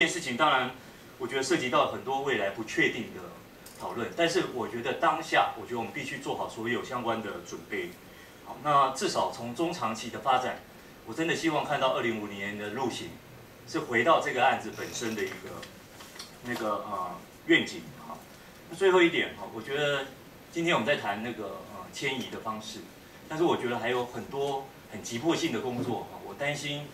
这件事情当然，我觉得涉及到很多未来不确定的讨论，但是我觉得当下，我觉得我们必须做好所有相关的准备。好，那至少从中长期的发展，我真的希望看到二零五零年的路行是回到这个案子本身的一个那个呃愿景。好，那最后一点哈，我觉得今天我们在谈那个呃迁移的方式，但是我觉得还有很多很急迫性的工作哈，我担心。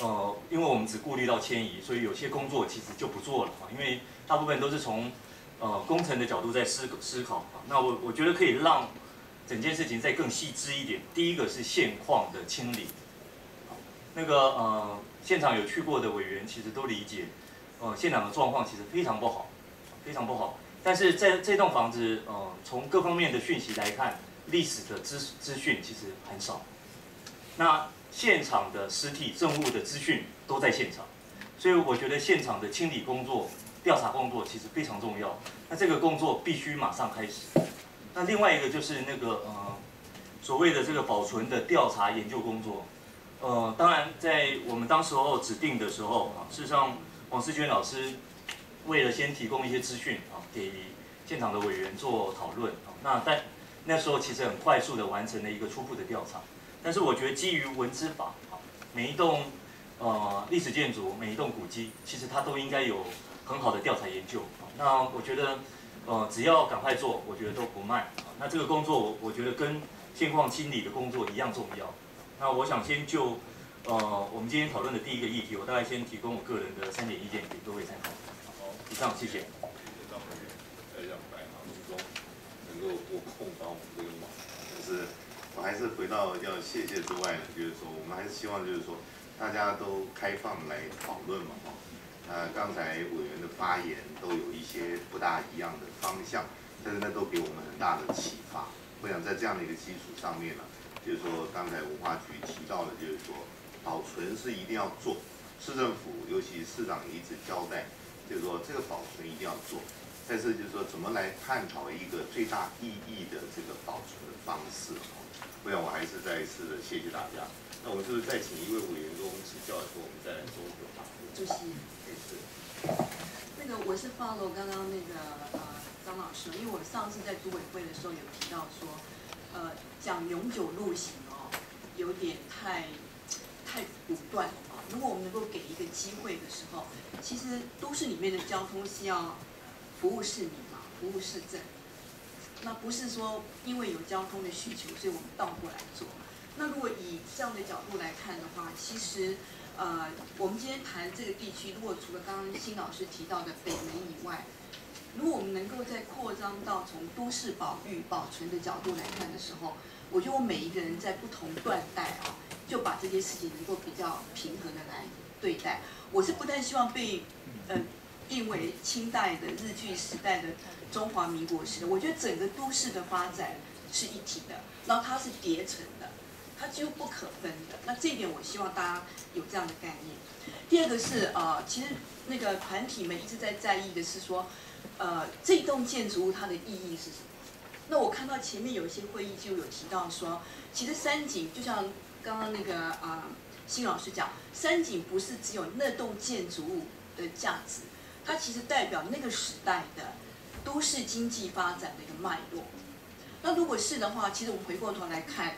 呃，因为我们只顾虑到迁移，所以有些工作其实就不做了啊。因为大部分都是从呃工程的角度在思思考啊。那我我觉得可以让整件事情再更细致一点。第一个是现况的清理，那个呃现场有去过的委员其实都理解，呃现场的状况其实非常不好，非常不好。但是在这栋房子呃从各方面的讯息来看，历史的资资讯其实很少。那现场的实体证物的资讯都在现场，所以我觉得现场的清理工作、调查工作其实非常重要。那这个工作必须马上开始。那另外一个就是那个呃所谓的这个保存的调查研究工作，呃，当然在我们当时候指定的时候啊，事实上王世娟老师为了先提供一些资讯啊，给现场的委员做讨论啊，那但那时候其实很快速的完成了一个初步的调查。但是我觉得基于文资法，啊，每一栋呃历史建筑，每一栋古迹，其实它都应该有很好的调查研究。那我觉得，呃，只要赶快做，我觉得都不慢。那这个工作，我觉得跟现况清理的工作一样重要。那我想先就呃我们今天讨论的第一个议题，我大概先提供我个人的三点意见给各位参考。好，以上谢谢。谢谢中能够拨空到我们这个网，就是。我还是回到要谢谢之外呢，就是说我们还是希望就是说大家都开放来讨论嘛，哈。呃，刚才委员的发言都有一些不大一样的方向，但是呢都给我们很大的启发。我想在这样的一个基础上面呢，就是说刚才文化局提到的，就是说保存是一定要做，市政府尤其市长一直交代，就是说这个保存一定要做，但是就是说怎么来探讨一个最大意义的这个保存的方式。不然我还是再一次的谢谢大家。那我们是不是再请一位委员跟我们指教，以后我们再来综合吧？主席，是。那个我是 follow 刚刚那个呃张老师，因为我上次在组委会的时候有提到说，呃讲永久路行哦，有点太太武断啊。如果我们能够给一个机会的时候，其实都市里面的交通是要服务市民嘛，服务市政。那不是说因为有交通的需求，所以我们倒过来做。那如果以这样的角度来看的话，其实，呃，我们今天谈这个地区，如果除了刚刚新老师提到的北门以外，如果我们能够再扩张到从都市保育、保存的角度来看的时候，我觉得我每一个人在不同断代啊，就把这件事情能够比较平衡的来对待。我是不太希望被，呃，定为清代的日据时代的。中华民国时代，我觉得整个都市的发展是一体的，然后它是叠层的，它几乎不可分的。那这一点我希望大家有这样的概念。第二个是呃，其实那个团体们一直在在意的是说，呃，这栋建筑物它的意义是什么？那我看到前面有一些会议就有提到说，其实山景就像刚刚那个啊新老师讲，山景不是只有那栋建筑物的价值，它其实代表那个时代的。都市经济发展的一个脉络。那如果是的话，其实我们回过头来看，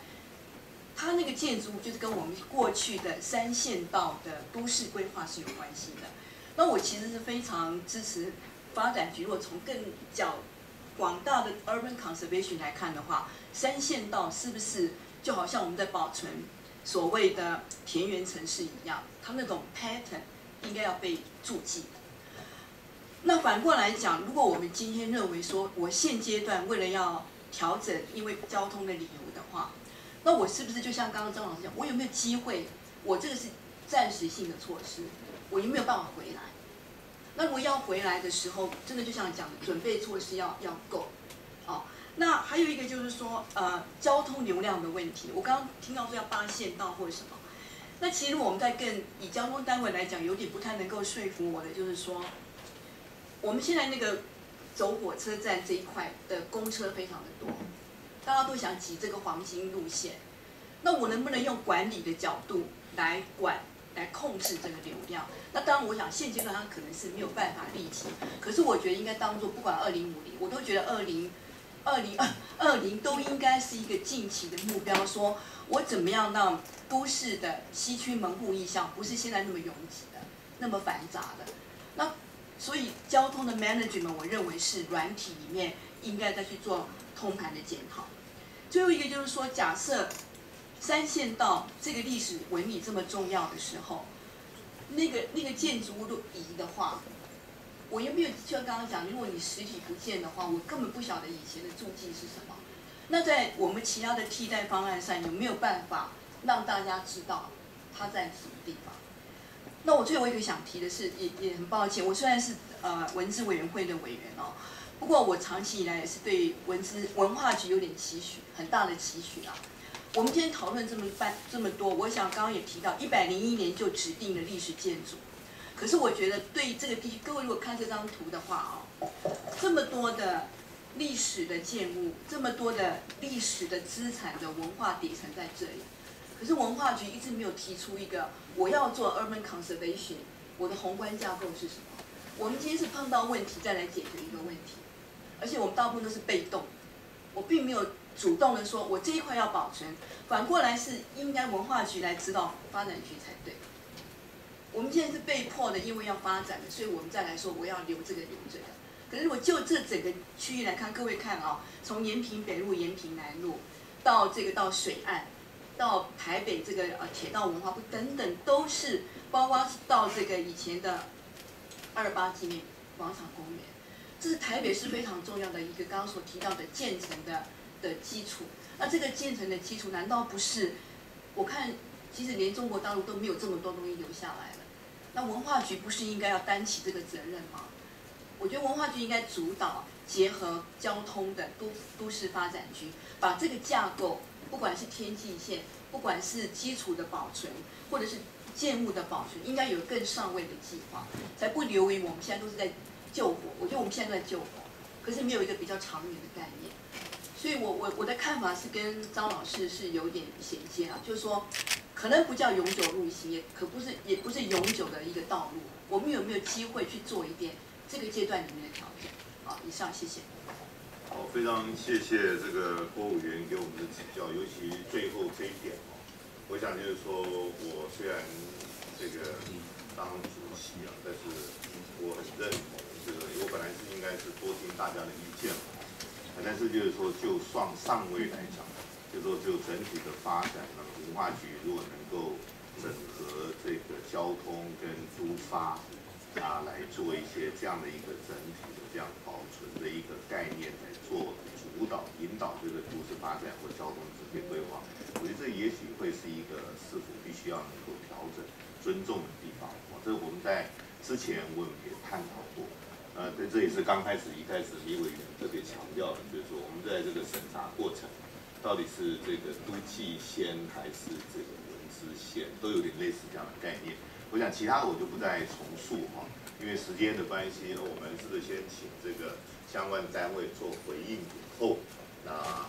它那个建筑物就是跟我们过去的三线道的都市规划是有关系的。那我其实是非常支持发展局，如果从更较广大的 urban conservation 来看的话，三线道是不是就好像我们在保存所谓的田园城市一样，它那种 pattern 应该要被注记。那反过来讲，如果我们今天认为说，我现阶段为了要调整，因为交通的理由的话，那我是不是就像刚刚张老师讲，我有没有机会？我这个是暂时性的措施，我有没有办法回来？那如果要回来的时候，真的就像讲，准备措施要要够。哦，那还有一个就是说，呃，交通流量的问题。我刚刚听到说要八线道或者什么，那其实我们在更以交通单位来讲，有点不太能够说服我的，就是说。我们现在那个走火车站这一块的公车非常的多，大家都想挤这个黄金路线。那我能不能用管理的角度来管来控制这个流量。那当然，我想现阶段它可能是没有办法立即，可是我觉得应该当做不管二零五零，我都觉得二零二零二二零都应该是一个近期的目标，说我怎么样让都市的西区门户意向不是现在那么拥挤的，那么繁杂的。那所以交通的 management，我认为是软体里面应该再去做通盘的检讨。最后一个就是说，假设三线道这个历史文理这么重要的时候，那个那个建筑物都移的话，我有没有就像刚刚讲，如果你实体不见的话，我根本不晓得以前的住迹是什么。那在我们其他的替代方案上，有没有办法让大家知道它在什么地方？那我最后一个想提的是，也也很抱歉，我虽然是呃文字委员会的委员哦，不过我长期以来也是对文字文化局有点期许，很大的期许啊。我们今天讨论这么半这么多，我想刚刚也提到，一百零一年就指定了历史建筑。可是我觉得对这个地区，各位如果看这张图的话哦，这么多的历史的建物，这么多的历史的资产的文化底层在这里。可是文化局一直没有提出一个我要做 urban conservation，我的宏观架构是什么？我们今天是碰到问题再来解决一个问题，而且我们大部分都是被动，我并没有。主动的说，我这一块要保存，反过来是应该文化局来指导发展局才对。我们现在是被迫的，因为要发展，所以我们再来说我要留这个留这个。可是如果就这整个区域来看，各位看啊，从延平北路、延平南路到这个到水岸，到台北这个呃铁道文化部等等，都是包括到这个以前的二八纪念广场公园，这是台北市非常重要的一个刚刚所提到的建成的。的基础，那这个建成的基础难道不是？我看其实连中国大陆都没有这么多东西留下来了，那文化局不是应该要担起这个责任吗？我觉得文化局应该主导结合交通的都都市发展局，把这个架构，不管是天际线，不管是基础的保存，或者是建物的保存，应该有更上位的计划，才不流于我们现在都是在救火。我觉得我们现在都在救火，可是没有一个比较长远的概念。所以我我我的看法是跟张老师是有点衔接啊，就是说，可能不叫永久路行，也可不是也不是永久的一个道路。我们有没有机会去做一点这个阶段里面的调整？好，以上谢谢。好，非常谢谢这个郭委员给我们的指教，尤其最后这一点哦，我想就是说我虽然这个当主席啊，但是我很认同这个，我本来是应该是多听大家的意见嘛。但是就是说，就上上位来讲，就说就整体的发展呢，文化局如果能够整合这个交通跟租发啊，来做一些这样的一个整体的这样保存的一个概念来做主导引导这个都市发展或交通支配规划，我觉得这也许会是一个是否必须要能够调整尊重的地方。这我们在之前我们也探讨过。呃，这，这也是刚开始一开始李委员特别强调的，就是说我们在这个审查过程，到底是这个都计先还是这个文资先，都有点类似这样的概念。我想其他的我就不再重述哈，因为时间的关系，我们是不是先请这个相关单位做回应以后，那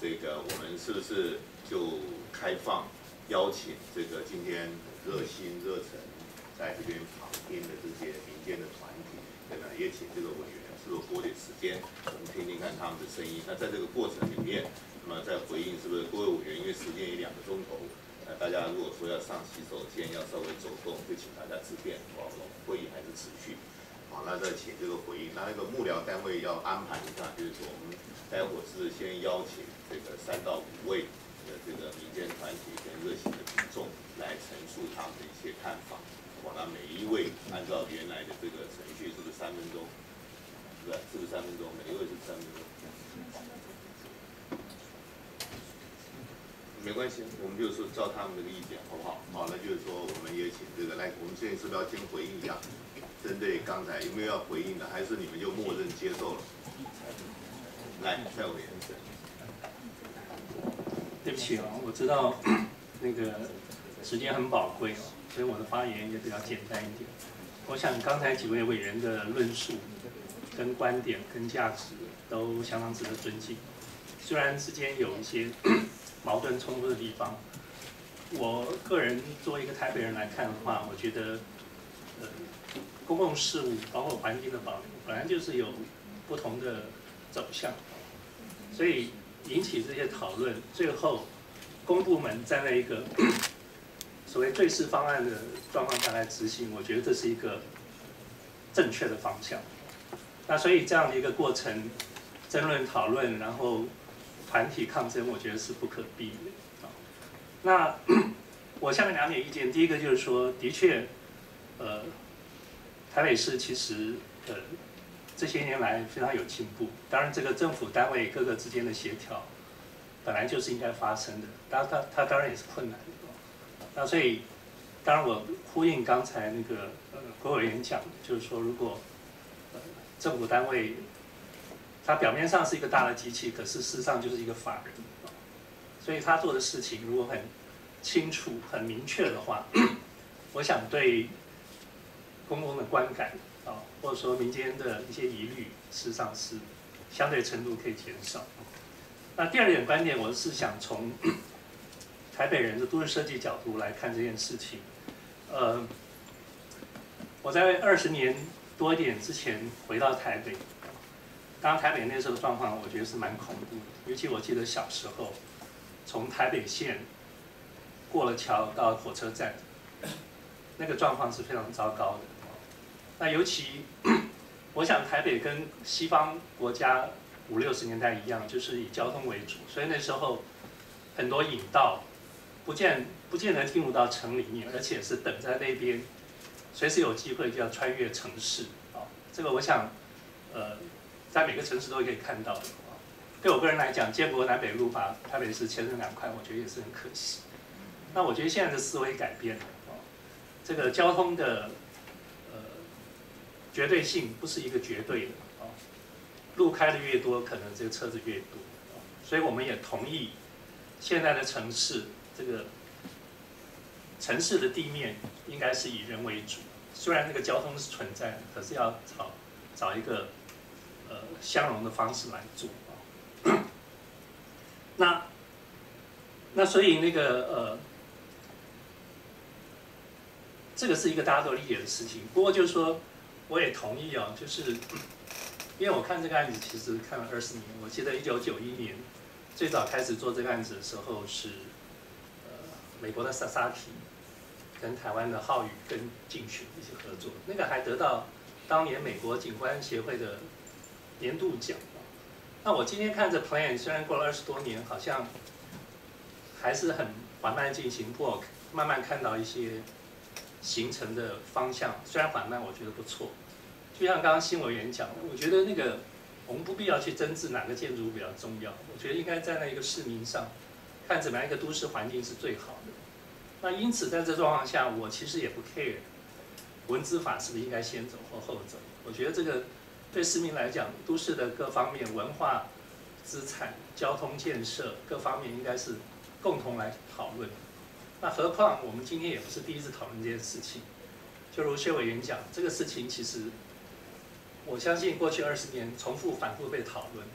这个我们是不是就开放邀请这个今天热心热忱在这边旁听的这些民间的团体？对吧也请这个委员是不是拨点时间，我们听听看他们的声音。那在这个过程里面，那么在回应是不是各位委员？因为时间也两个钟头，大家如果说要上洗手间，要稍微走动，就请大家自便。哦，会议还是持续。好，那再请这个回应。那那个幕僚单位要安排一下，就是说我们待会是先邀请这个三到五位的这个民间团体跟热心的民众来陈述他们的一些看法。我那每一位按照原来的这个程序，是不是三分钟？是不是？是不是三分钟？每一位是三分钟。没关系，我们就是照他们这个意见，好不好？好，那就是说，我们也请这个来，我们现在是不是要先回应一下？针对刚才有没有要回应的？还是你们就默认接受了？来，蔡委员。对不起啊，我知道那个时间很宝贵哦。所以我的发言也比较简单一点。我想刚才几位委员的论述、跟观点、跟价值都相当值得尊敬。虽然之间有一些矛盾冲突的地方，我个人作为一个台北人来看的话，我觉得，呃，公共事务包括环境的保留，本来就是有不同的走向，所以引起这些讨论，最后公部门站在一个 所谓最适方案的状况下来执行，我觉得这是一个正确的方向。那所以这样的一个过程，争论讨论，然后团体抗争，我觉得是不可避免。那 我下面两点意见，第一个就是说，的确，呃，台北市其实呃这些年来非常有进步。当然，这个政府单位各个之间的协调，本来就是应该发生的。当然，它它当然也是困难的。那所以，当然我呼应刚才那个呃国委员讲，就是说，如果呃政府单位它表面上是一个大的机器，可是事实上就是一个法人。所以他做的事情如果很清楚、很明确的话，我想对公共的观感啊，或者说民间的一些疑虑，事实上是相对程度可以减少。那第二点观点，我是想从台北人的都市设计角度来看这件事情。呃，我在二十年多一点之前回到台北，当台北那时候的状况，我觉得是蛮恐怖的，尤其我记得小时候。从台北县过了桥到火车站，那个状况是非常糟糕的。那尤其，我想台北跟西方国家五六十年代一样，就是以交通为主，所以那时候很多引道不见不见得进入到城里面，而且是等在那边，随时有机会就要穿越城市。啊，这个我想，呃，在每个城市都可以看到的。对我个人来讲，建国南北路把台北市切成两块，我觉得也是很可惜。那我觉得现在的思维改变了，哦，这个交通的呃绝对性不是一个绝对的，哦，路开的越多，可能这个车子越多，所以我们也同意现在的城市这个城市的地面应该是以人为主，虽然那个交通是存在的，可是要找找一个呃相容的方式来做。那那所以那个呃，这个是一个大家都理解的事情。不过就是说，我也同意啊，就是 因为我看这个案子其实看了二十年。我记得一九九一年最早开始做这个案子的时候是呃美国的萨萨提跟台湾的浩宇跟竞选一起合作，那个还得到当年美国警官协会的年度奖。那我今天看这 plan，虽然过了二十多年，好像还是很缓慢进行，不过慢慢看到一些形成的方向。虽然缓慢，我觉得不错。就像刚刚新委员讲，我觉得那个我们不必要去争执哪个建筑比较重要。我觉得应该站在一个市民上，看怎么样一个都市环境是最好的。那因此在这状况下，我其实也不 care 文资法是不是应该先走或后走。我觉得这个。对市民来讲，都市的各方面文化资产、交通建设各方面应该是共同来讨论。那何况我们今天也不是第一次讨论这件事情。就如薛委员讲，这个事情其实我相信过去二十年重复反复被讨论。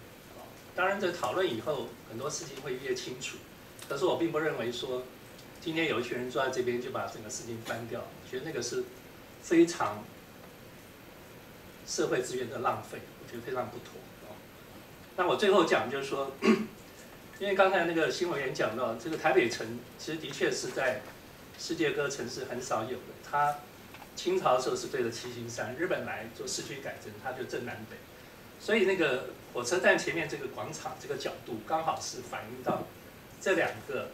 当然，在讨论以后，很多事情会越清楚。可是我并不认为说，今天有一群人坐在这边就把整个事情翻掉，我觉得那个是非常。社会资源的浪费，我觉得非常不妥。那我最后讲就是说，因为刚才那个新闻员讲到，这个台北城其实的确是在世界各城市很少有的。它清朝的时候是对着七星山，日本来做市区改正，它就正南北。所以那个火车站前面这个广场这个角度，刚好是反映到这两个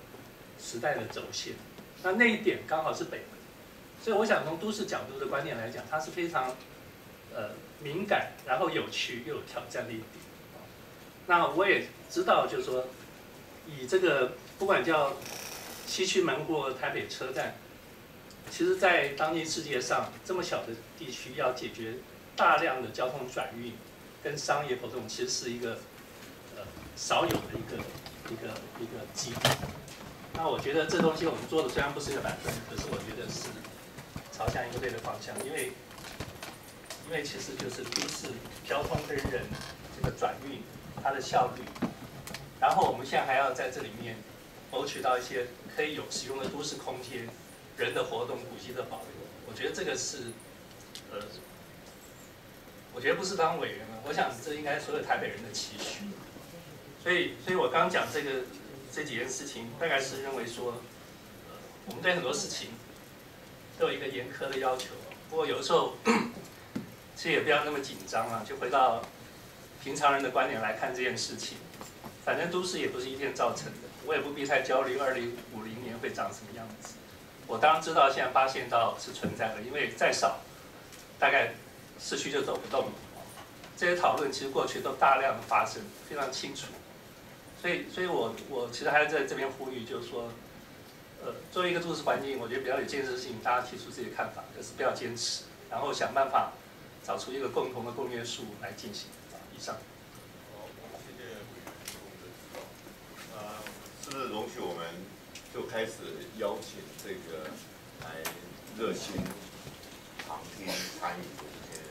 时代的轴线。那那一点刚好是北门，所以我想从都市角度的观念来讲，它是非常。呃，敏感，然后有趣又有挑战的一点。那我也知道，就是说，以这个不管叫西区门或台北车站，其实在当今世界上这么小的地区，要解决大量的交通转运跟商业活动，其实是一个呃少有的一个一个一个机会。那我觉得这东西我们做的虽然不是一个百分，可是我觉得是朝向一个对的方向，因为。因为其实就是都市交通跟人这个转运它的效率，然后我们现在还要在这里面谋取到一些可以有使用的都市空间、人的活动、古迹的保留。我觉得这个是，呃，我觉得不是当委员了，我想这应该所有台北人的期许。所以，所以我刚讲这个这几件事情，大概是认为说，我们对很多事情都有一个严苛的要求。不过有时候，其实也不要那么紧张啊，就回到平常人的观点来看这件事情。反正都市也不是一天造成的，我也不必太焦虑二零五零年会长什么样子。我当然知道现在八线道是存在的，因为再少，大概市区就走不动了。这些讨论其实过去都大量的发生，非常清楚。所以，所以我我其实还是在这边呼吁，就是说，呃，作为一个都市环境，我觉得比较有建设性，大家提出自己的看法，可是不要坚持，然后想办法找出一个共同的公约数来进行。以上。好，谢谢。呃是不是容许我们就开始邀请这个来热心旁听参与的这些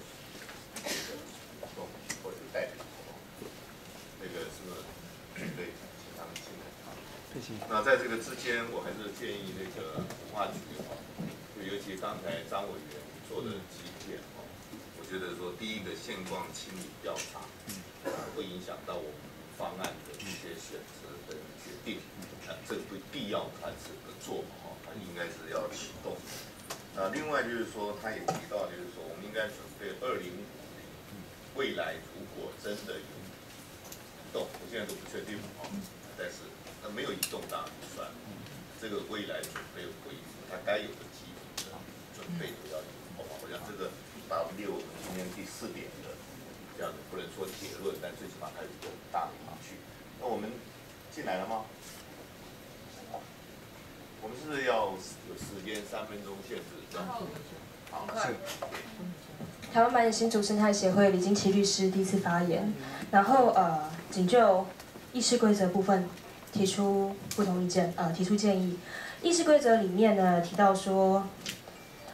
这个活动或者代表？那个是不是可以请他们进来？那在这个之间，我还是建议那个文化局哈，就尤其刚才张委员做的几点觉得说第一个现况清理调查，会影响到我们方案的一些选择跟决定。这个不必要，他是不做嘛？哈，他应该是要启动。那另外就是说，他也提到，就是说，我们应该准备二零五零，未来如果真的有移动，我现在都不确定啊，但是那没有移动当然不算。这个未来准备会议，他该有的基础的准备都要有，好吧？我想这个把列我们今天第四点的这样子，不能说结论，但最起码它有个大的依据。那我们进来了吗？我们是不是要有时间三分钟限制？好，是。台湾版新竹生态协会李金奇律师第一次发言，然后呃，仅就议事规则部分提出不同意见，呃，提出建议。议事规则里面呢提到说，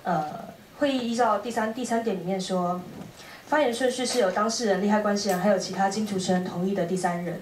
呃，会议依照第三第三点里面说，发言顺序是有当事人、利害关系人还有其他经主持人同意的第三人。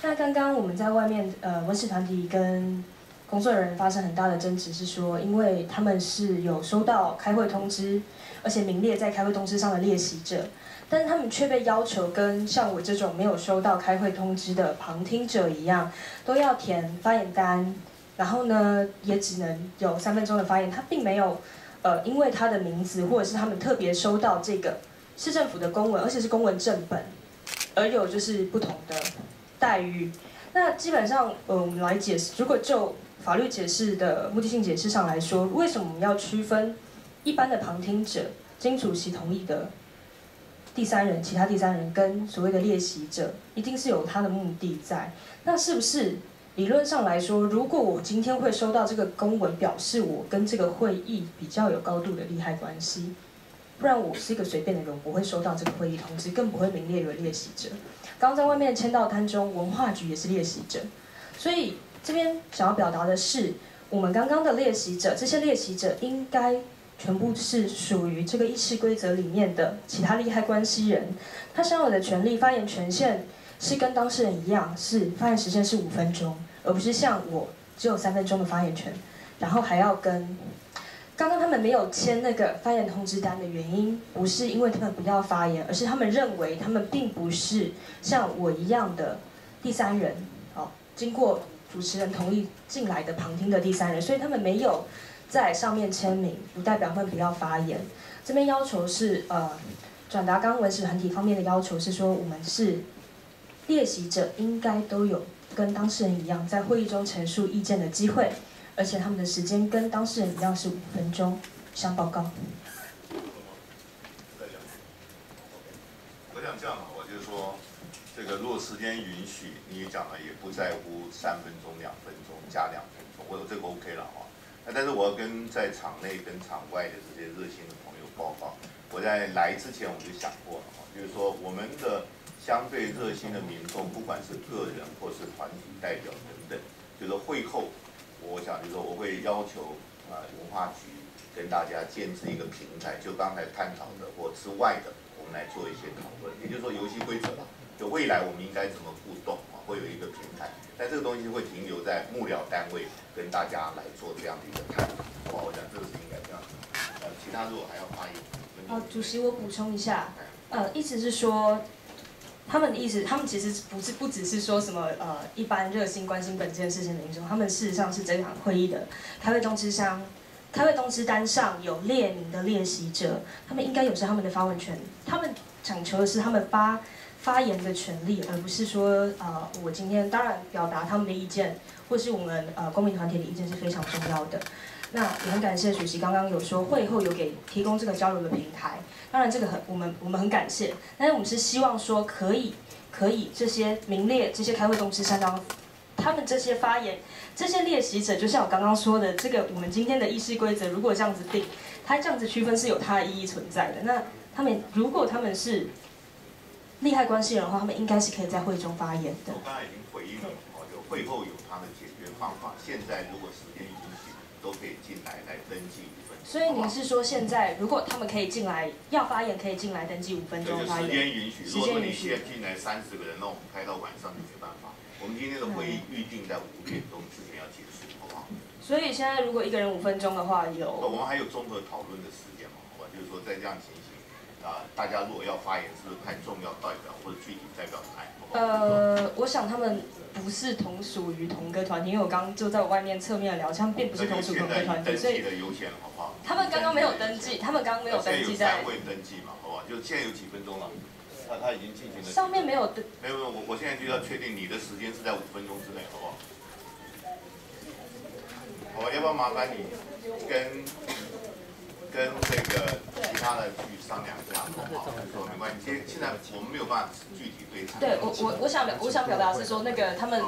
那刚刚我们在外面呃，温室团体跟工作人员发生很大的争执，是说，因为他们是有收到开会通知，而且名列在开会通知上的列席者，但是他们却被要求跟像我这种没有收到开会通知的旁听者一样，都要填发言单，然后呢，也只能有三分钟的发言。他并没有，呃，因为他的名字或者是他们特别收到这个市政府的公文，而且是公文正本，而有就是不同的待遇。那基本上，呃，我们来解释，如果就法律解释的目的性解释上来说，为什么我们要区分一般的旁听者、经主席同意的第三人、其他第三人跟所谓的列席者，一定是有他的目的在。那是不是理论上来说，如果我今天会收到这个公文，表示我跟这个会议比较有高度的利害关系？不然我是一个随便的人，不会收到这个会议通知，更不会名列为列席者。刚刚在外面签到单中，文化局也是列席者，所以。这边想要表达的是，我们刚刚的练习者，这些练习者应该全部是属于这个议事规则里面的其他利害关系人。他享有的权利、发言权限是跟当事人一样，是发言时间是五分钟，而不是像我只有三分钟的发言权。然后还要跟刚刚他们没有签那个发言通知单的原因，不是因为他们不要发言，而是他们认为他们并不是像我一样的第三人。哦，经过。主持人同意进来的旁听的第三人，所以他们没有在上面签名，不代表他们不要发言。这边要求是呃，转达刚文史团体方面的要求是说，我们是列席者应该都有跟当事人一样在会议中陈述意见的机会，而且他们的时间跟当事人一样是五分钟。向报告。我想这样吧，我就是说。这个如果时间允许，你也讲了，也不在乎三分钟、两分钟加两分钟，我有这个 OK 了哈。那但是我要跟在场内跟场外的这些热心的朋友报告，我在来之前我就想过了哈，就是说我们的相对热心的民众，不管是个人或是团体代表等等，就是会后，我想就是说我会要求啊文化局跟大家建置一个平台，就刚才探讨的或之外的，我们来做一些讨论，也就是说游戏规则。就未来我们应该怎么互动啊，会有一个平台，但这个东西会停留在幕僚单位跟大家来做这样的一个探讨？我想这个是应该这样。呃，其他如果还要发言，哦，主席，我补充一下，呃，意思是说，他们的意思，他们其实不是不只是说什么呃一般热心关心本件事情的民众，他们事实上是这场会议的开会通知箱，开会通知单上有列名的列席者，他们应该有是他们的发问权，他们讲求的是他们发发言的权利，而不是说呃我今天当然表达他们的意见，或是我们呃公民团体的意见是非常重要的。那也很感谢主席刚刚有说会后有给提供这个交流的平台，当然这个很我们我们很感谢，但是我们是希望说可以可以这些名列这些开会东西相当，他们这些发言这些列席者，就像我刚刚说的，这个我们今天的议事规则如果这样子定，它这样子区分是有它的意义存在的。那他们如果他们是利害关系人的话，他们应该是可以在会中发言的我。刚才已经回应了，哦，有会后有他的解决方法。现在如果是，都可以进来来登记五分钟。所以您是说现在如果他们可以进来要发言，可以进来登记五分钟发时间。允许。时如果你间允许现在进来三十个人，那我们开到晚上就没办法。我们今天的会议预定在五点钟之前要结束，好不好？所以现在如果一个人五分钟的话，有我们还有综合讨论的时间嘛，好吧？就是说在这样情形，啊、大家如果要发言，是不是看重要代表或者具体代表？呃，我想他们不是同属于同个团体，因为我刚刚就在我外面侧面聊，他们并不是同属同个团体，所以的优先，好不好？他们刚刚没有登记，他们刚刚没有登记在有三位登记嘛，好不好？就现在有几分钟了？他他已经进行了。上面没有登。没有没有，我我现在就要确定你的时间是在五分钟之内，好不好？好吧，要不要麻烦你跟跟这个其他的去商量一下，好不好？说没关系，现现在我们没有办法具体对谈。对我我我想表我想表达的是说，那个他们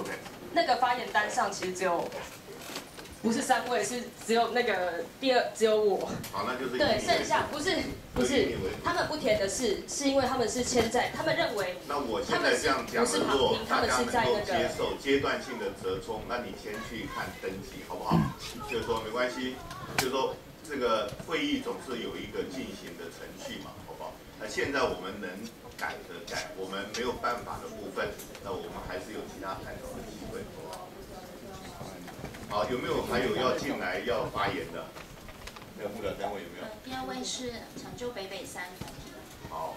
那个发言单上其实只有不是三位，是只有那个第二只有我。好，那就是对，剩下不是不是他们不填的是，是因为他们是签在，他们认为那我现在这样讲的，如果大家能够接受阶段性的折冲，那你先去看登记，好不好？就是说没关系，就是说这个会议总是有一个进行的程序嘛，好不好？那现在我们能改的改，我们没有办法的部分，那我们还是有其他探讨的机会，好不好？好，有没有还有要进来要发言的？没有幕僚单位有没有？，第二位是抢救北北三团体。好。好，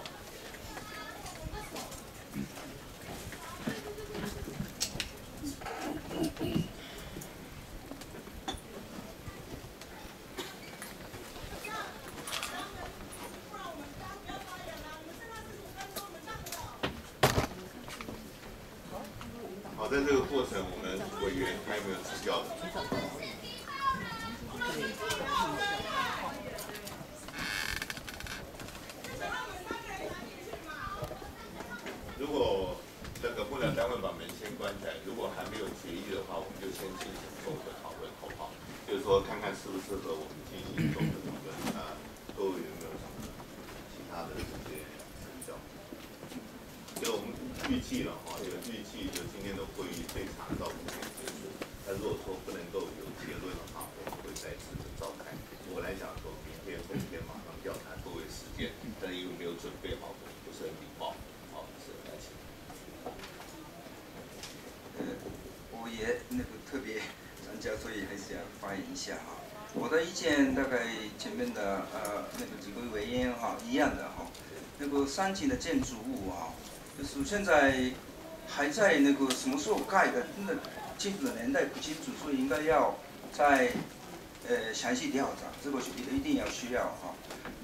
在这个过程，我们委员还有没有指教的？如果这个幕僚单位把门先关起来，如果还没有决议的话，我们就先进行综合讨论，好不好？就是说，看看适不适合我们进行综合讨论啊，各位有没有什么其他的这些指教？所以我们预计了哈，这个预计就今天的会议最长到五点结束。那如果说不能够有结论的话，我们会再次的召开。我来讲说，明天后天马上调查各位时间，但因为没有准备好，不是很礼貌。好，是来请。呃，我也那个特别参加，所以还是要发言一下哈。我的意见大概前面的呃那个几位委员哈一样的哈。那三井的建筑物啊，就是现在还在那个什么时候盖的，那建筑的年代不清楚，所以应该要再呃详细调查，这个是一定要需要哈。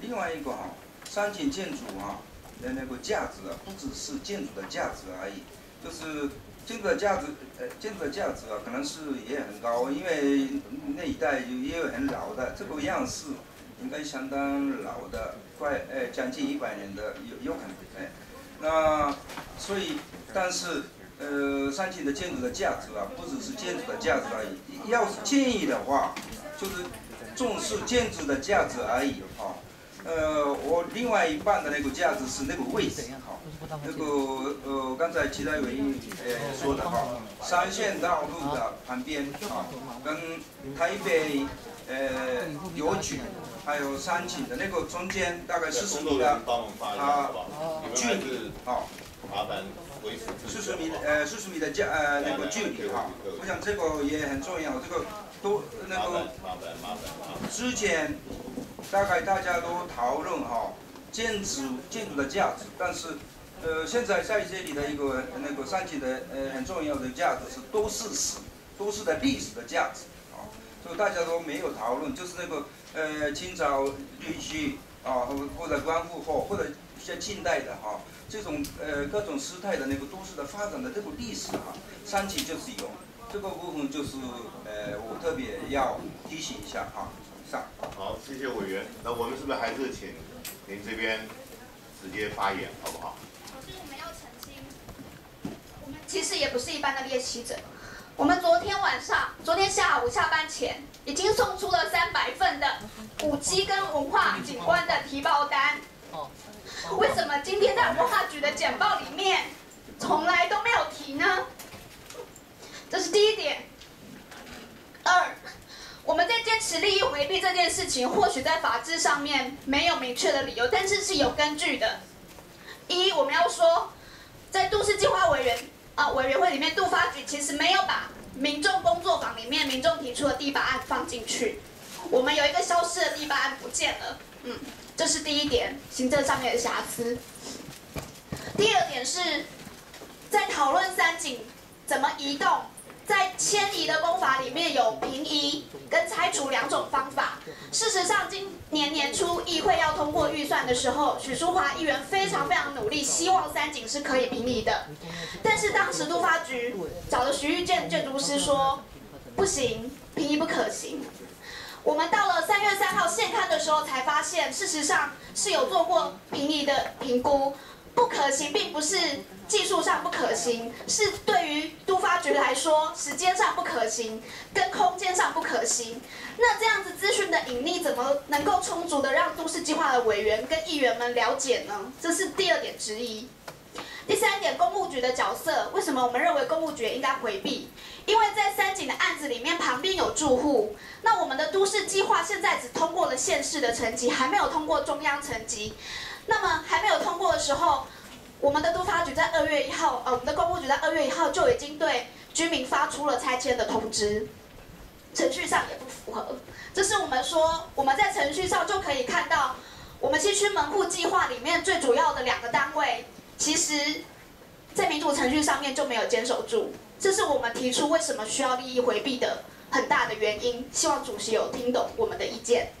另外一个哈，三井建筑哈的那个价值啊，不只是建筑的价值而已，就是建筑的价值，呃，建筑的价值啊，可能是也很高，因为那一带有也有很老的这个样式，应该相当老的，快呃将近一百年的有有可能，哎，那所以但是呃三井的建筑的价值啊，不只是建筑的价值而已，要是建议的话，就是重视建筑的价值而已哈。呃，我另外一半的那个价值是那个位置哈，那个呃，刚才其他委员呃说的哈，三线道路的旁边啊，跟台北呃邮局还有三井的那个中间大概四十米的工作人员帮我们发一下，好不好？你们还是好，麻烦四十米呃四十米的价呃那个距离哈，我想这个也很重要，这个都那个之前大概大家都讨论哈建筑建筑的价值，但是呃现在在这里的一个那个山景的呃很重要的价值是都市史，都市的历史的价值。啊，所以大家都没有讨论，就是那个呃清朝地区啊或者光复后或者一些近代的哈。这种呃各种时态的那个都市的发展的这个历史哈，三期就是有这个部分就是呃我特别要提醒一下哈。上好，谢谢委员。那我们是不是还是请您这边直接发言好不好？老师，我们要澄清，我们其实也不是一般的猎奇者。我们昨天晚上，昨天下午下班前，已经送出了三百份的古迹跟文化景观的提报单。为什么今天在文化局的简报里面从来都没有提呢？这是第一点。二，我们在坚持利益回避这件事情，或许在法制上面没有明确的理由，但是是有根据的。一，我们要说，在都市计划委员啊委员会里面，杜发举其实没有把民众工作坊里面民众提出的第八案放进去，我们有一个消失的第八案不见了，嗯。这是第一点，行政上面的瑕疵。第二点是，在讨论三井怎么移动，在迁移的功法里面有平移跟拆除两种方法。事实上，今年年初议会要通过预算的时候，许淑华议员非常非常努力，希望三井是可以平移的。但是当时都发局找了徐玉建建筑师说，不行，平移不可行。我们到了三月三号现刊的时候，才发现事实上是有做过平移的评估，不可行，并不是技术上不可行，是对于都发局来说，时间上不可行，跟空间上不可行。那这样子资讯的隐匿，怎么能够充足的让都市计划的委员跟议员们了解呢？这是第二点之一。第三点，公务局的角色，为什么我们认为公务局应该回避？因为在三井的案子里面，旁边有住户。那我们的都市计划现在只通过了县市的层级，还没有通过中央层级。那么还没有通过的时候，我们的都发局在二月一号，呃，我们的公务局在二月一号就已经对居民发出了拆迁的通知，程序上也不符合。这是我们说，我们在程序上就可以看到，我们西区门户计划里面最主要的两个单位，其实，在民主程序上面就没有坚守住。这是我们提出为什么需要利益回避的很大的原因，希望主席有听懂我们的意见。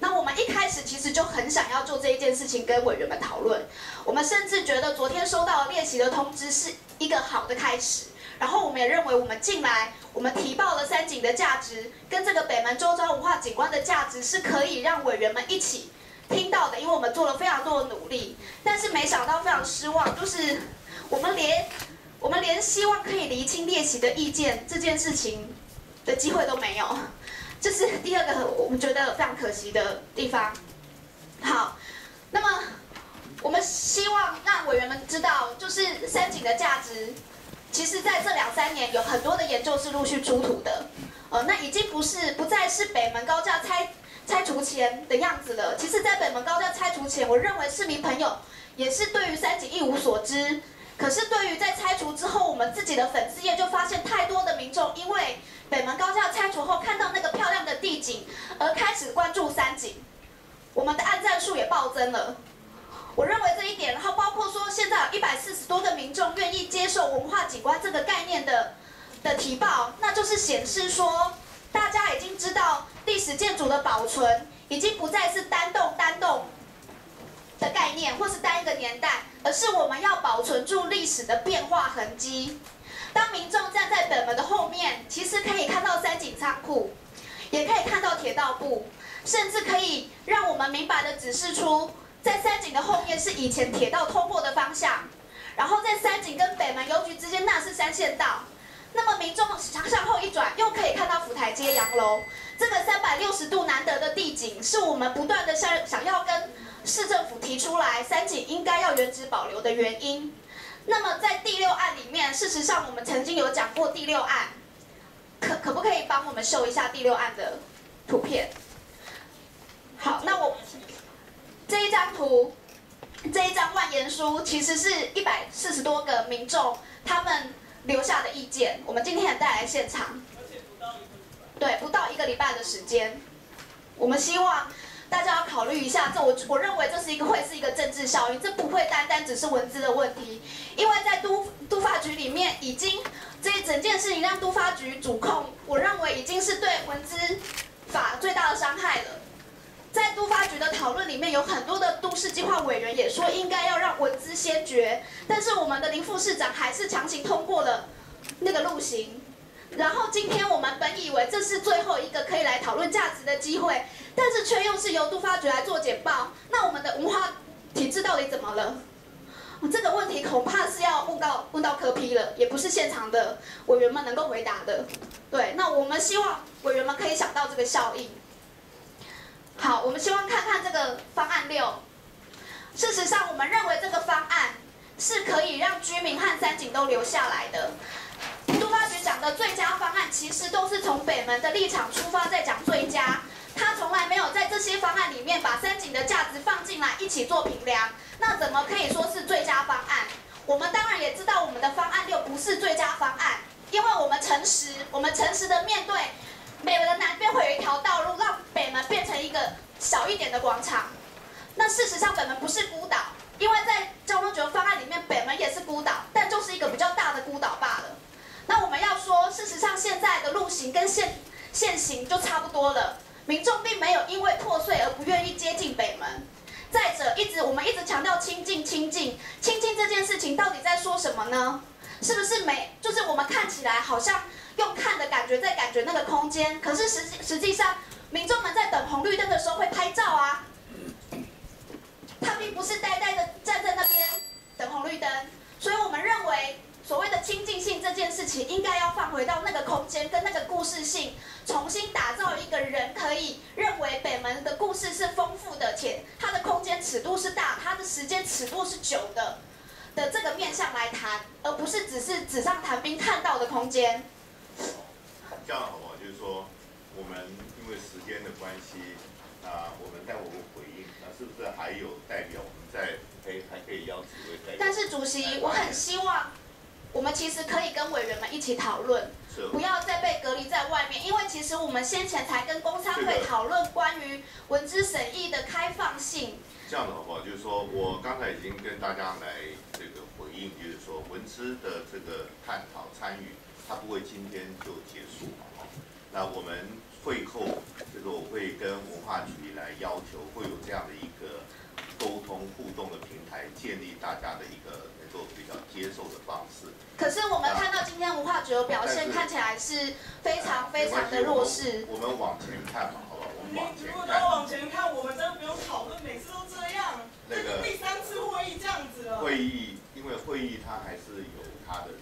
那我们一开始其实就很想要做这一件事情，跟委员们讨论。我们甚至觉得昨天收到练习的通知是一个好的开始。然后我们也认为，我们进来，我们提报了三景的价值，跟这个北门周遭文化景观的价值，是可以让委员们一起听到的。因为我们做了非常多的努力，但是没想到非常失望，就是我们连。我们连希望可以厘清列席的意见这件事情的机会都没有，这是第二个我们觉得非常可惜的地方。好，那么我们希望让委员们知道，就是三井的价值，其实在这两三年有很多的研究是陆续出土的，呃，那已经不是不再是北门高架拆拆除前的样子了。其实，在北门高架拆除前，我认为市民朋友也是对于三井一无所知。可是，对于在拆除之后，我们自己的粉丝页就发现太多的民众因为北门高架拆除后看到那个漂亮的地景，而开始关注三景，我们的按赞数也暴增了。我认为这一点，然后包括说现在有一百四十多个民众愿意接受文化景观这个概念的的提报，那就是显示说大家已经知道历史建筑的保存已经不再是单栋单栋的概念，或是单一个年代。而是我们要保存住历史的变化痕迹。当民众站在北门的后面，其实可以看到三井仓库，也可以看到铁道部，甚至可以让我们明白的指示出，在三井的后面是以前铁道通过的方向。然后在三井跟北门邮局之间，那是三线道。那么民众向向后一转，又可以看到福台街洋楼。这个三百六十度难得的地景，是我们不断的想想要跟。市政府提出来三井应该要原址保留的原因。那么在第六案里面，事实上我们曾经有讲过第六案，可可不可以帮我们秀一下第六案的图片？好，那我这一张图这一张万言书其实是一百四十多个民众他们留下的意见，我们今天也带来现场。对，不到一个礼拜的时间，我们希望大家要考虑一下，这我我认为这是一个会是一个政治效应，这不会单单只是文字的问题，因为在都都发局里面已经这一整件事情让都发局主控，我认为已经是对文资法最大的伤害了。在都发局的讨论里面，有很多的都市计划委员也说应该要让文资先决，但是我们的林副市长还是强行通过了那个路型。然后今天我们本以为这是最后一个可以来讨论价值的机会，但是却又是由都发局来做简报。那我们的文化体制到底怎么了？这个问题恐怕是要问到问到科批了，也不是现场的委员们能够回答的。对，那我们希望委员们可以想到这个效应。好，我们希望看看这个方案六。事实上，我们认为这个方案是可以让居民和三井都留下来的。讲的最佳方案，其实都是从北门的立场出发在讲最佳，他从来没有在这些方案里面把三井的价值放进来一起做评量，那怎么可以说是最佳方案？我们当然也知道我们的方案六不是最佳方案，因为我们诚实，我们诚实的面对。北门的南边会有一条道路，让北门变成一个小一点的广场。那事实上，北门不是孤岛，因为在交通局的方案里面，北门也是孤岛，但就是一个比较大的孤岛罢了。那我们要说，事实上现在的路行跟现现行就差不多了，民众并没有因为破碎而不愿意接近北门。再者，一直我们一直强调亲近亲近亲近这件事情，到底在说什么呢？是不是没？就是我们看起来好像。用看的感觉在感觉那个空间，可是实际实际上，民众们在等红绿灯的时候会拍照啊，他并不是呆呆的站在那边等红绿灯，所以我们认为所谓的亲近性这件事情，应该要放回到那个空间跟那个故事性，重新打造一个人可以认为北门的故事是丰富的，且它的空间尺度是大，它的时间尺度是久的的这个面向来谈，而不是只是纸上谈兵看到的空间。这样好不好？就是说，我们因为时间的关系，啊，我们待会会回应。那是不是还有代表？我们在可以还可以邀几位代表？但是主席，我很希望，我们其实可以跟委员们一起讨论，不要再被隔离在外面。因为其实我们先前才跟工商会讨论关于文资审议的开放性。这样的好不好？就是说我刚才已经跟大家来这个回应，就是说文资的这个探讨参与。它不会今天就结束嘛？哈，那我们会后这个我会跟文化局来要求，会有这样的一个沟通互动的平台，建立大家的一个能够比较接受的方式。可是我们看到今天文化局的表现看起来是非常非常的弱势。我们往前看嘛，好吧？我们往前看。往前看，我们真的不用讨论，每次都这样。那个第三次会议这样子了。会议，因为会议它还是有它的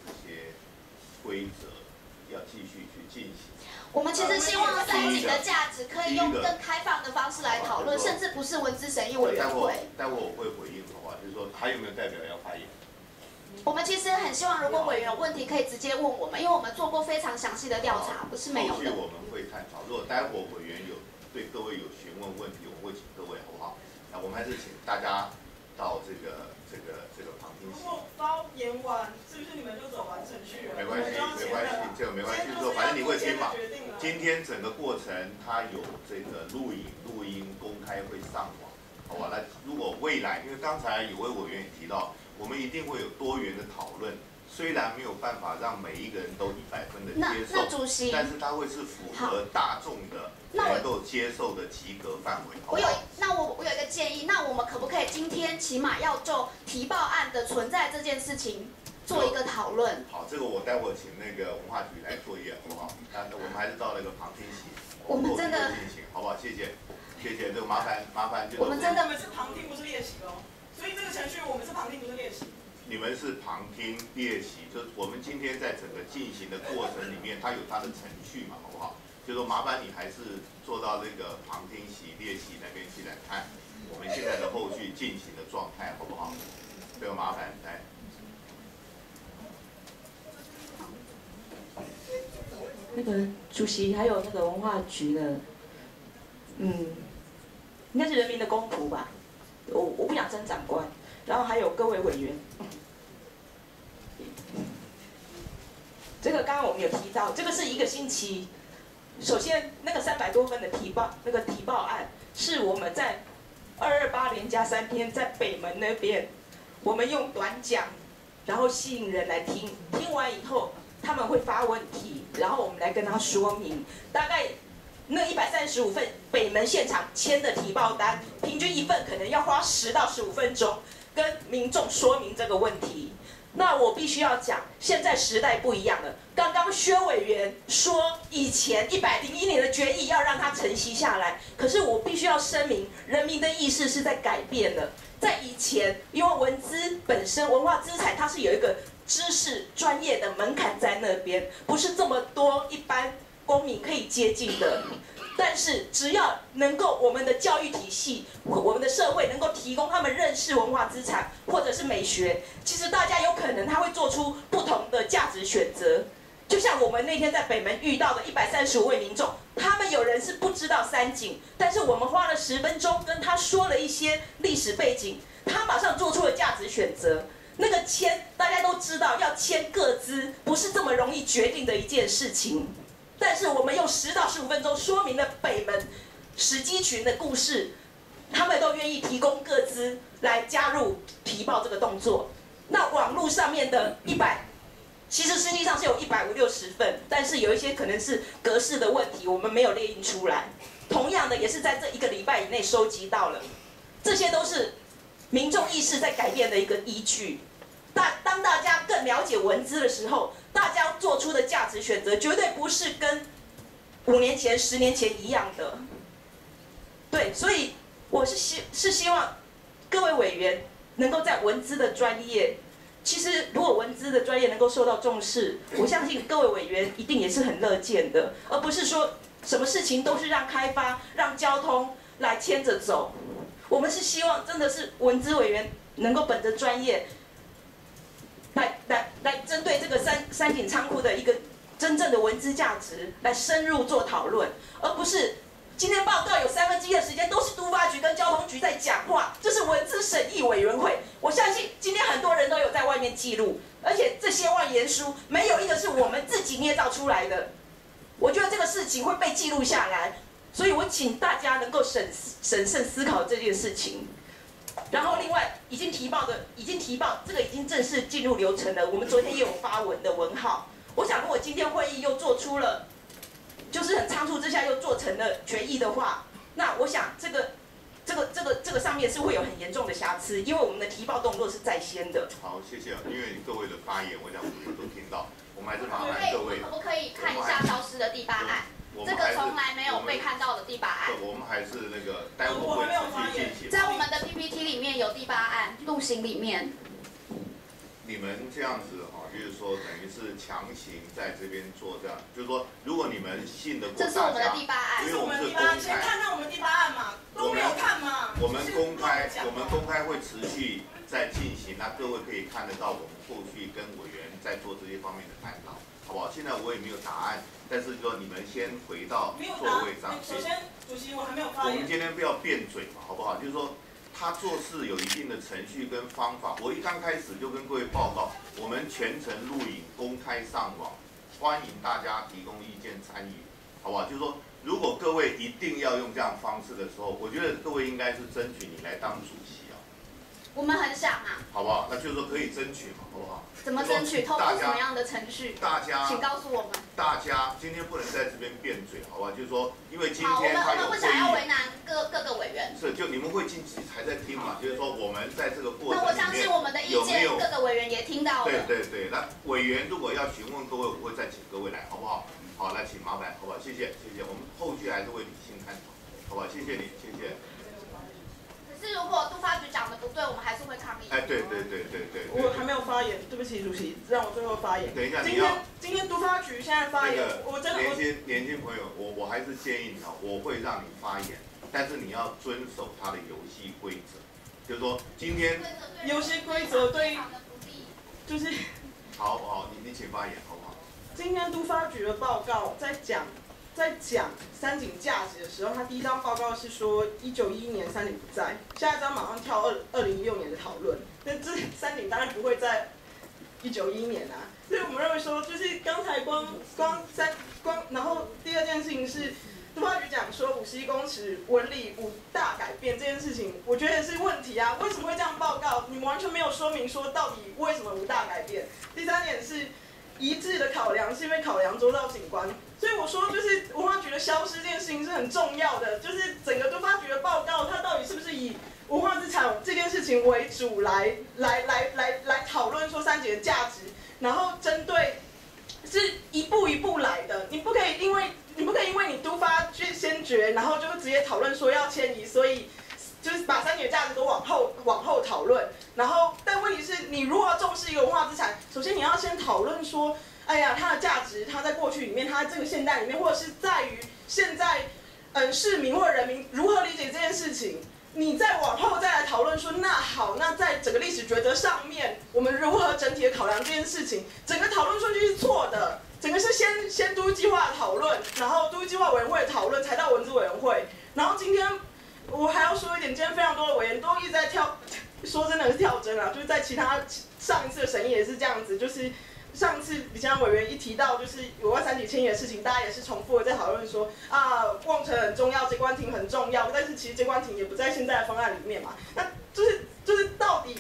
继续去进行。我们其实希望三井的价值可以用更开放的方式来讨论，甚至不是文字审议委员会。待会我会回应的话，就是说还有没有代表要发言？我们其实很希望，如果委员有问题，可以直接问我们，因为我们做过非常详细的调查，不是没有的。我们会探讨。如果待会委员有对各位有询问问题，我们会请各位好不好？那我们还是请大家到这个这个这个旁听。如果发言完。是不是你们就走完程序了？没关系，没关系，这个没关系。说反正你会听嘛。今天整个过程它有这个录影、录音、公开会上网，好吧？那如果未来，因为刚才有位委员也提到，我们一定会有多元的讨论。虽然没有办法让每一个人都一百分的接受，但是它会是符合大众的能够接受的及格范围。我有，那我我有一个建议，那我们可不可以今天起码要就提报案的存在这件事情做一个讨论？好，这个我待会请那个文化局来作业，好不好？那我们还是到那个旁听席，我们真的进行，好不好？谢谢，谢谢，这个麻烦麻烦就我们真的我们是旁听，不是练习哦。所以这个程序我们是旁听，不是练习。你们是旁听练习，就我们今天在整个进行的过程里面，它有它的程序嘛，好不好？就说麻烦你还是坐到那个旁听席练习那边去来看我们现在的后续进行的状态，好不好？这个麻烦来。那个主席还有那个文化局的，嗯，应该是人民的公仆吧？我我不想称长官。然后还有各位委员。这个刚刚我们有提到，这个是一个星期。首先，那个三百多份的提报，那个提报案是我们在二二八连假三天在北门那边，我们用短讲，然后吸引人来听，听完以后他们会发问题，然后我们来跟他说明。大概那一百三十五份北门现场签的提报单，平均一份可能要花十到十五分钟，跟民众说明这个问题。那我必须要讲，现在时代不一样了。刚刚薛委员说，以前一百零一年的决议要让它承袭下来，可是我必须要声明，人民的意识是在改变的。在以前，因为文资本身文化资产，它是有一个知识专业的门槛在那边，不是这么多一般公民可以接近的。但是只要能够我们的教育体系，我们的社会能够提供他们认识文化资产或者是美学，其实大家有可能他会做出不同的价值选择。就像我们那天在北门遇到的一百三十五位民众，他们有人是不知道三井，但是我们花了十分钟跟他说了一些历史背景，他马上做出了价值选择。那个签大家都知道，要签各资不是这么容易决定的一件事情。但是我们用十到十五分钟说明了北门石基群的故事，他们都愿意提供各资来加入提报这个动作。那网络上面的一百，其实实际上是有一百五六十份，但是有一些可能是格式的问题，我们没有列印出来。同样的，也是在这一个礼拜以内收集到了，这些都是民众意识在改变的一个依据。大当大家更了解文字的时候。大家做出的价值选择绝对不是跟五年前、十年前一样的，对，所以我是希是希望各位委员能够在文资的专业，其实如果文资的专业能够受到重视，我相信各位委员一定也是很乐见的，而不是说什么事情都是让开发、让交通来牵着走。我们是希望真的是文资委员能够本着专业。来来来，针对这个三三井仓库的一个真正的文字价值，来深入做讨论，而不是今天报告有三分之一的时间都是都发局跟交通局在讲话，这是文资审议委员会。我相信今天很多人都有在外面记录，而且这些万言书没有一个是我们自己捏造出来的。我觉得这个事情会被记录下来，所以我请大家能够审审慎思考这件事情。然后，另外已经提报的，已经提报，这个已经正式进入流程了。我们昨天也有发文的文号。我想，如果今天会议又做出了，就是很仓促之下又做成了决议的话，那我想这个、这个、这个、这个上面是会有很严重的瑕疵，因为我们的提报动作是在先的。好，谢谢。因为各位的发言，我想我们都听到，我们还是麻烦各位，可不可以看一下消失的第八案？这个从来没有被看到的第八案。我们还是那个待会会继续进行。在我们的 PPT 里面有第八案，路行里面。你们这样子哈，就是说等于是强行在这边做这样，就是说如果你们信得过这是我们的第八案，因为我们是公开。先看看我们第八案嘛，都没有看嘛。我们公开，我们公开会持续在进行，那各位可以看得到我们后续跟委员在做这些方面的探讨。好不好？现在我也没有答案，但是说你们先回到座位上。首先，主席我还没有发言。我们今天不要辩嘴嘛，好不好？就是说，他做事有一定的程序跟方法。我一刚开始就跟各位报告，我们全程录影公开上网，欢迎大家提供意见参与，好不好？就是说，如果各位一定要用这样方式的时候，我觉得各位应该是争取你来当主席。我们很想啊，好不好？那就是说可以争取嘛，好不好？怎么争取？透过什么样的程序？大家，请告诉我们。大家今天不能在这边辩嘴，好不好？就是说，因为今天他有会议。我们不想要为难各各个委员。是，就你们会进去还在听嘛？就是说，我们在这个过程那我相信我们的意见，各个委员也听到了。对对对，那委员如果要询问各位，我会再请各位来，好不好？好，来请麻烦，好不好？谢谢谢谢，我们后续还是会理性探讨，好不好？谢谢你，谢谢。是，如果都发局讲的不对，我们还是会抗议。哎，对对对对对。我还没有发言，对不起，主席，让我最后发言。等一下，今天今天都发局现在发言，我真的年轻年轻朋友，我我还是建议你哦，我会让你发言，但是你要遵守他的游戏规则，就是说今天游戏规则对，就是。好好，你你请发言好不好？今天都发局的报告在讲。在讲三井价值的时候，他第一张报告是说一九一一年三井不在，下一张马上跳二二零一六年的讨论。那这三井当然不会在一九一一年啊。所以我们认为说，就是刚才光光三光，然后第二件事情是。都发局讲说五十一公尺纹理五大改变这件事情，我觉得也是问题啊。为什么会这样报告？你们完全没有说明说到底为什么五大改变。第三点是一致的考量，是因为考量周遭景观。所以我说就是文化局的消失这件事情是很重要的。就是整个都发局的报告，它到底是不是以文化资产这件事情为主来来来来来讨论说三节的价值，然后针对是一步一步来的，你不可以因为。你不可以因为你都发去先决，然后就直接讨论说要迁移，所以就是把三年价值都往后往后讨论。然后，但问题是你如果要重视一个文化资产，首先你要先讨论说，哎呀，它的价值，它在过去里面，它这个现代里面，或者是在于现在，嗯，市民或人民如何理解这件事情。你再往后再来讨论说，那好，那在整个历史抉择上面，我们如何整体的考量这件事情？整个讨论顺序是错的。整个是先先都计划讨论，然后都计划委员会讨论，才到文字委员会。然后今天我还要说一点，今天非常多的委员都一直在跳，说真的是跳针啊，就是在其他上一次的审议也是这样子，就是上次李强委员一提到就是有关三体迁移的事情，大家也是重复的在讨论说啊，望城很重要，接关亭很重要，但是其实接关亭也不在现在的方案里面嘛，那就是就是到底。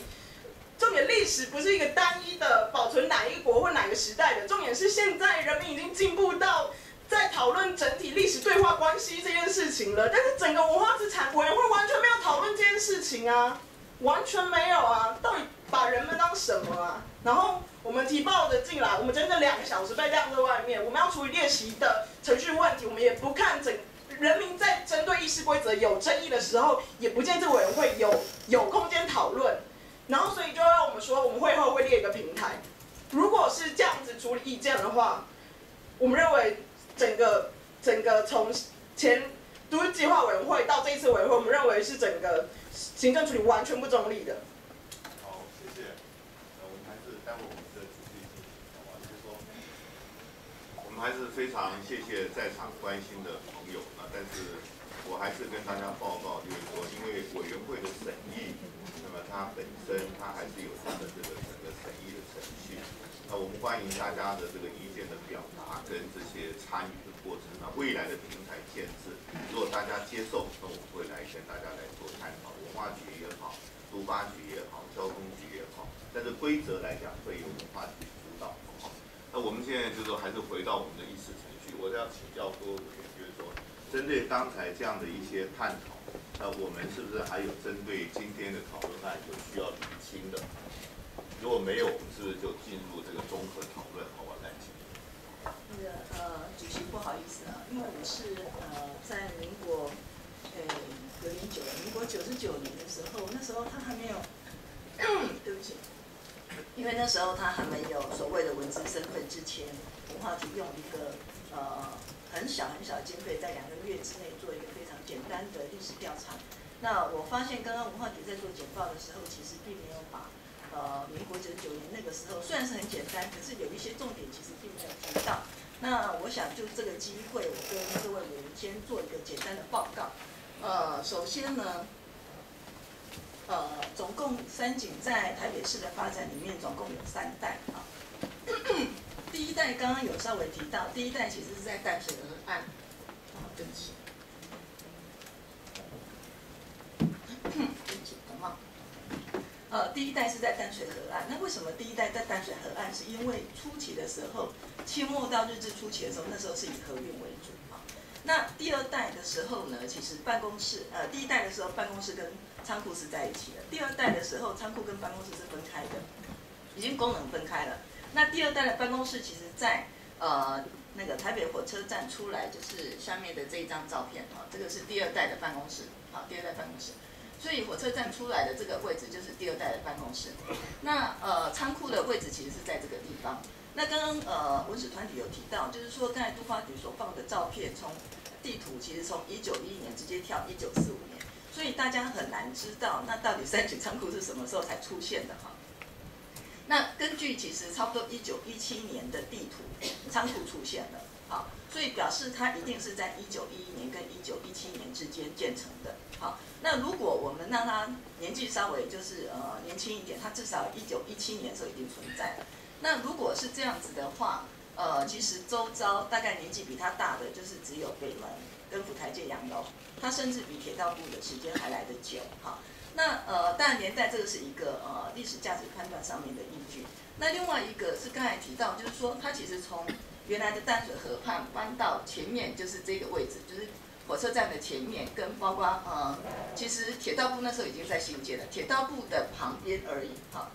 重点历史不是一个单一的保存哪一个国或哪个时代的，重点是现在人民已经进步到在讨论整体历史对话关系这件事情了。但是整个文化资产委员会完全没有讨论这件事情啊，完全没有啊，到底把人们当什么啊？然后我们提报的进来，我们整整两个小时被晾在外面，我们要处理列席的程序问题，我们也不看整人民在针对议事规则有争议的时候，也不见这个委员会有 有空间讨论。然后，所以就让我们说，我们会后会列一个平台。如果是这样子处理意见的话，我们认为整个整个从前都市计划委员会到这一次委员会，我们认为是整个行政处理完全不中立的。好，谢谢。我们还是待会我们的主席好吧？就是说，我们还是非常谢谢在场关心的朋友啊，但是我还是跟大家报告，就是说，因为委员会的审议。那么它本身，它还是有它的这个整个审议的程序。那我们欢迎大家的这个意见的表跟这些参与的过程。那未来的平台建设，如果大家接受，那我会来跟大家来做探讨。文化局也好，都发局也好，交通局也好，但是规则来讲会由文化局主导。那我们现在就是说，还是回到我们的议事程序。我要请教各位委员，就是说，针对刚才这样的一些探讨。那我们是不是还有针对今天的讨论案有需要厘清的？如果没有，我们是不是就进入这个综合讨论？呃，主席不好意思啊，因为我是呃在民国呃有点久了民国九十九年的时候，那时候他还没有，对不起，因为那时候他还没有所谓的文字身份之前，文化局用一个呃很小很小的经费，在两个月之内做一个非常。简单的历史调查，那我发现刚刚文化局在做简报的时候，其实并没有把呃民国九十九年那个时候虽然是很简单，可是有一些重点其实并没有提到。那我想就这个机会，我跟各位委员先做一个简单的报告。呃，首先呢，呃，总共三井在台北市的发展里面总共有三代啊。第一代刚刚有稍微提到，第一代其实是在淡水河岸。啊，对不起。呃，第一代是在淡水河岸。那为什么第一代在淡水河岸？是因为初期的时候，清末到日治初期的时候，那时候是以河运为主啊。那第二代的时候呢，其实办公室，呃，第一代的时候办公室跟仓库是在一起的。第二代的时候，仓库跟办公室是分开的，已经功能分开了。那第二代的办公室，其实在呃那个台北火车站出来，就是下面的这一张照片啊，这个是第二代的办公室，好，第二代办公室。所以火车站出来的这个位置就是第二代的办公室。那呃仓库的位置其实是在这个地方。那刚刚呃文史团体有提到，就是说刚才都发局所放的照片，从地图其实从一九一一年直接跳一九四五年，所以大家很难知道那到底三井仓库是什么时候才出现的哈。那根据其实差不多一九一七年的地图，仓库出现了，好，所以表示它一定是在一九一一年跟一九一七年之间建成的，好，那如果我们让它年纪稍微就是呃年轻一点，它至少一九一七年的时候已经存在。那如果是这样子的话，呃，其实周遭大概年纪比它大的就是只有北门跟府台街洋楼，它甚至比铁道部的时间还来得久，哈。那呃，当然年代这个是一个呃历史价值判断上面的依据。那另外一个是刚才提到，就是说它其实从原来的淡水河畔搬到前面，就是这个位置，就是火车站的前面，跟包括呃，其实铁道部那时候已经在新建了，铁道部的旁边而已，哈。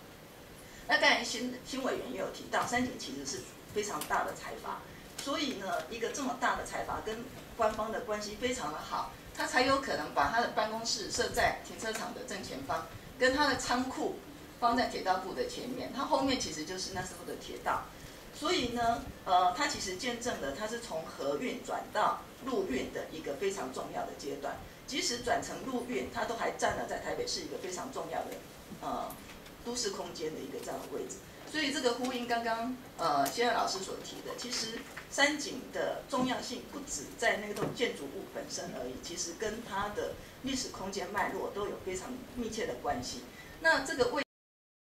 那刚才新新委员也有提到，三井其实是非常大的财阀，所以呢，一个这么大的财阀跟官方的关系非常的好。他才有可能把他的办公室设在停车场的正前方，跟他的仓库放在铁道部的前面，他后面其实就是那时候的铁道，所以呢，呃，他其实见证了他是从河运转到陆运的一个非常重要的阶段，即使转成陆运，他都还占了在台北市一个非常重要的呃都市空间的一个这样的位置。所以这个呼应刚刚呃谢安老师所提的，其实山景的重要性不止在那栋建筑物本身而已，其实跟它的历史空间脉络都有非常密切的关系。那这个位。